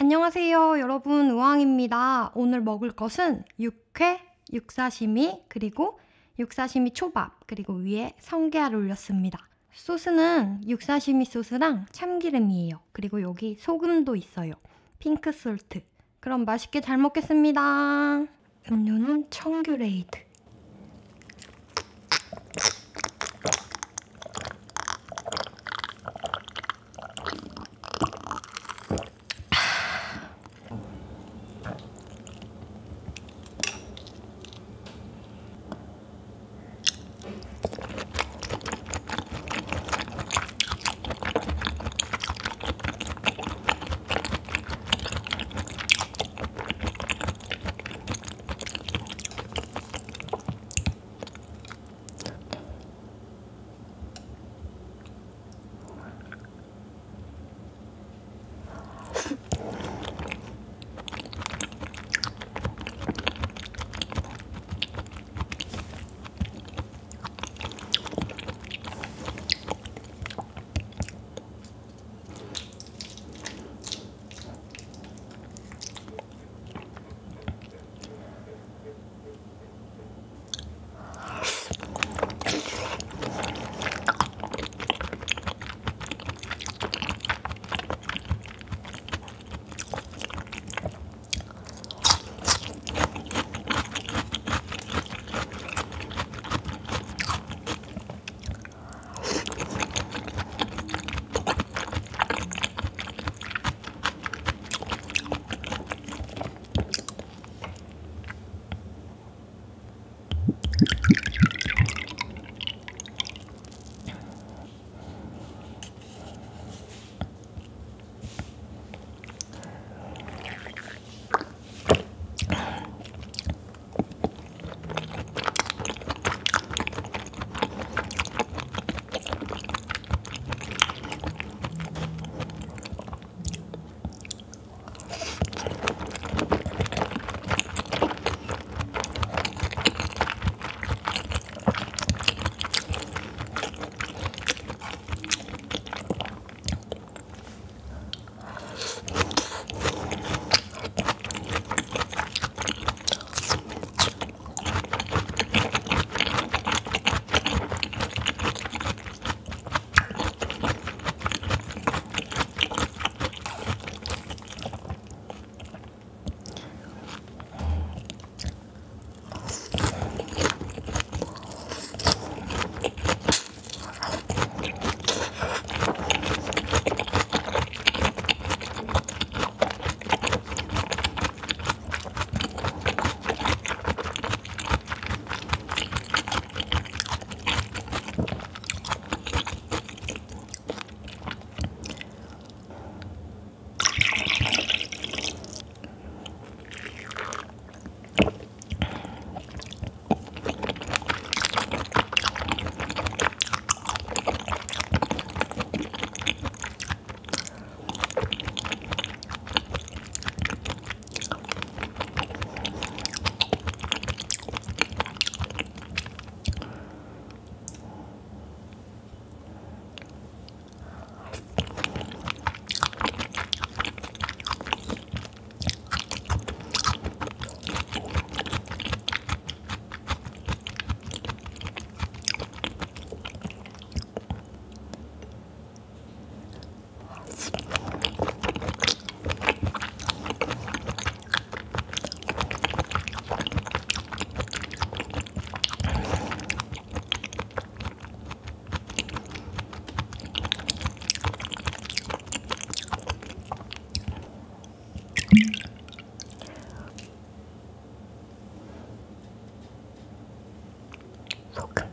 안녕하세요, 여러분. 우왕입니다. 오늘 먹을 것은 육회, 육사시미, 그리고 육사시미 초밥, 그리고 위에 성게알을 올렸습니다. 소스는 육사시미 소스랑 참기름이에요. 그리고 여기 소금도 있어요. 핑크 솔트. 그럼 맛있게 잘 먹겠습니다. 음료는 청귤레이드. потолка.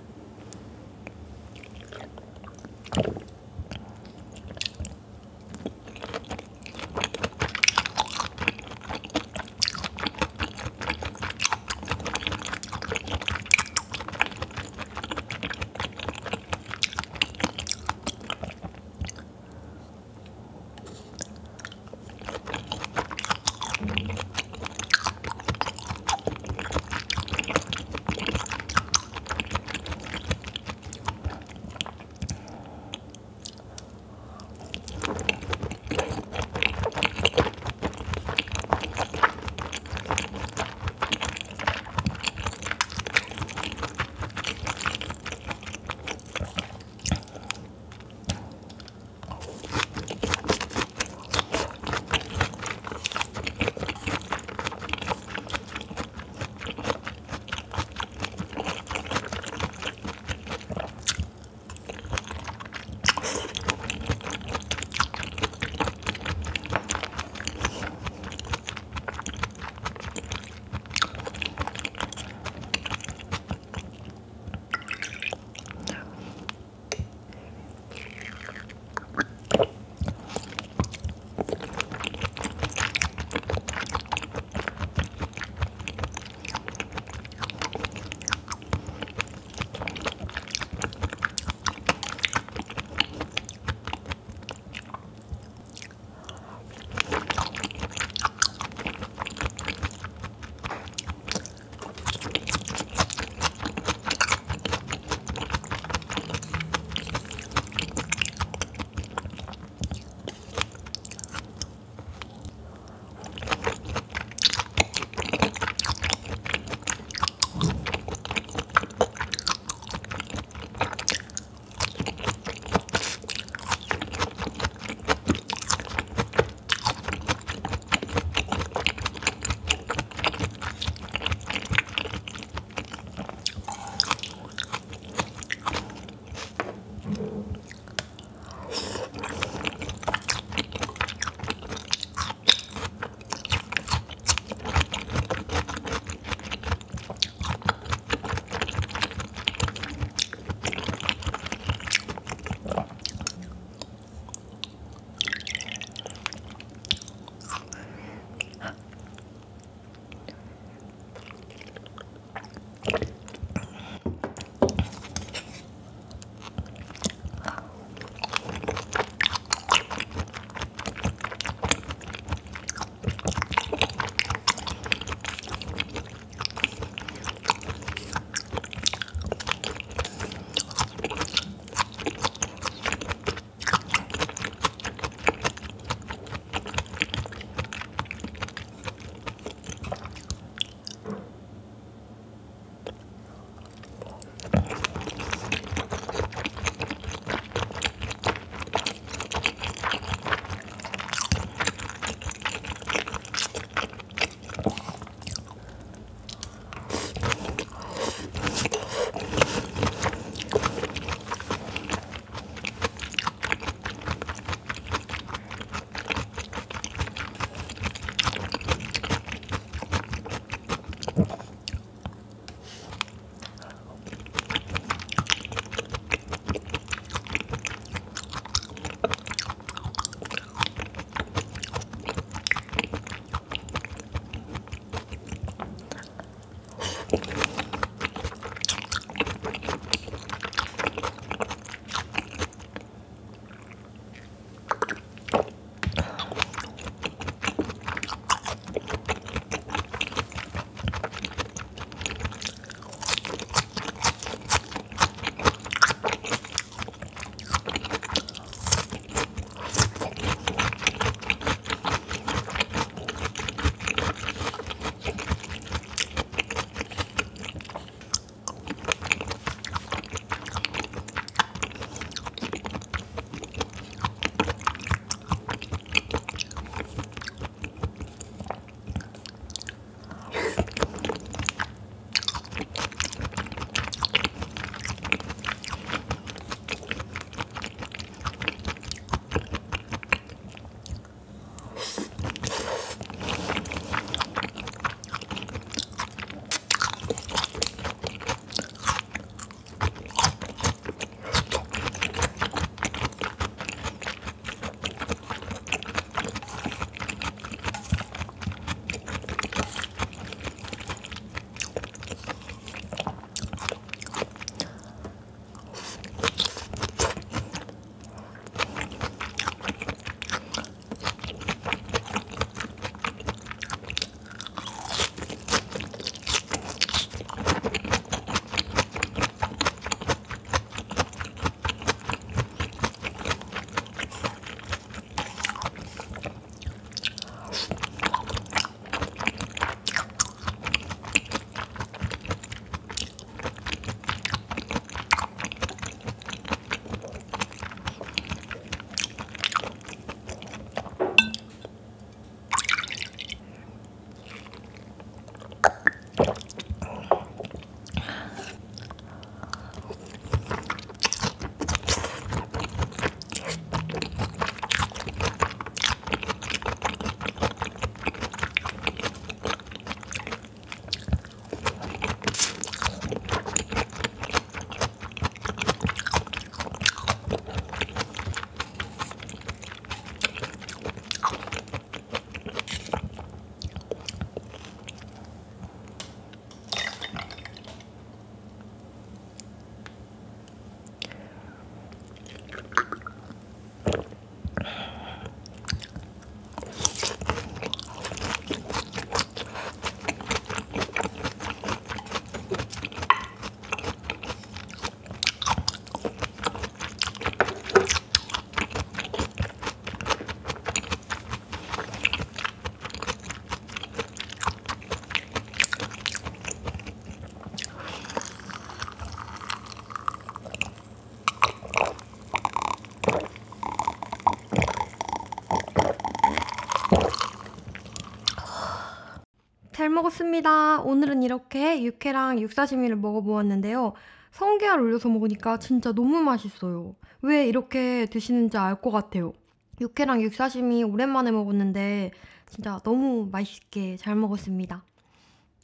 먹었습니다. 오늘은 이렇게 육회랑 육사시미를 먹어보았는데요. 성게알 올려서 먹으니까 진짜 너무 맛있어요. 왜 이렇게 드시는지 알 것 같아요. 육회랑 육사시미 오랜만에 먹었는데 진짜 너무 맛있게 잘 먹었습니다.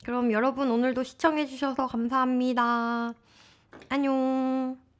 그럼 여러분 오늘도 시청해주셔서 감사합니다. 안녕.